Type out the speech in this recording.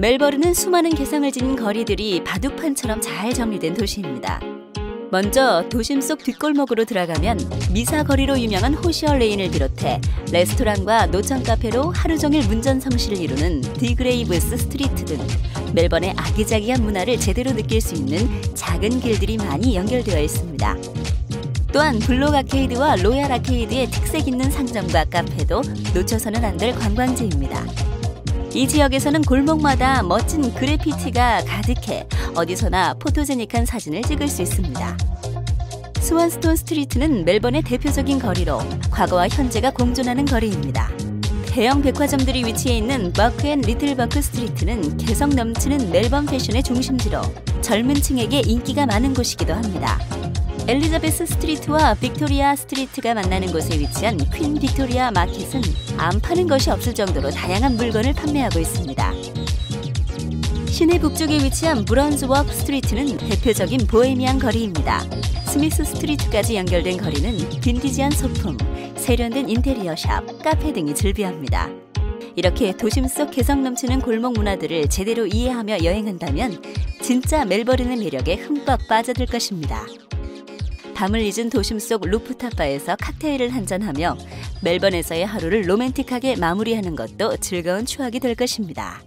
멜버른은 수많은 개성을 지닌 거리들이 바둑판처럼 잘 정리된 도시입니다. 먼저 도심 속 뒷골목으로 들어가면 미사 거리로 유명한 호시어 레인을 비롯해 레스토랑과 노천 카페로 하루 종일 문전성시를 이루는 디그레이브스 스트리트 등 멜번의 아기자기한 문화를 제대로 느낄 수 있는 작은 길들이 많이 연결되어 있습니다. 또한 블록 아케이드와 로얄 아케이드의 특색 있는 상점과 카페도 놓쳐서는 안 될 관광지입니다. 이 지역에서는 골목마다 멋진 그래피티가 가득해 어디서나 포토제닉한 사진을 찍을 수 있습니다. 스완스톤 스트리트는 멜번의 대표적인 거리로 과거와 현재가 공존하는 거리입니다. 대형 백화점들이 위치해 있는 버크 앤 리틀 버크 스트리트는 개성 넘치는 멜번 패션의 중심지로 젊은 층에게 인기가 많은 곳이기도 합니다. 엘리자베스 스트리트와 빅토리아 스트리트가 만나는 곳에 위치한 퀸 빅토리아 마켓은 안 파는 것이 없을 정도로 다양한 물건을 판매하고 있습니다. 시내 북쪽에 위치한 브런즈윅 스트리트는 대표적인 보헤미안 거리입니다. 스미스 스트리트까지 연결된 거리는 빈티지한 소품, 세련된 인테리어 샵, 카페 등이 즐비합니다. 이렇게 도심 속 개성 넘치는 골목 문화들을 제대로 이해하며 여행한다면 진짜 멜버른의 매력에 흠뻑 빠져들 것입니다. 밤을 잊은 도심 속 루프탑 바에서 칵테일을 한잔하며 멜번에서의 하루를 로맨틱하게 마무리하는 것도 즐거운 추억이 될 것입니다.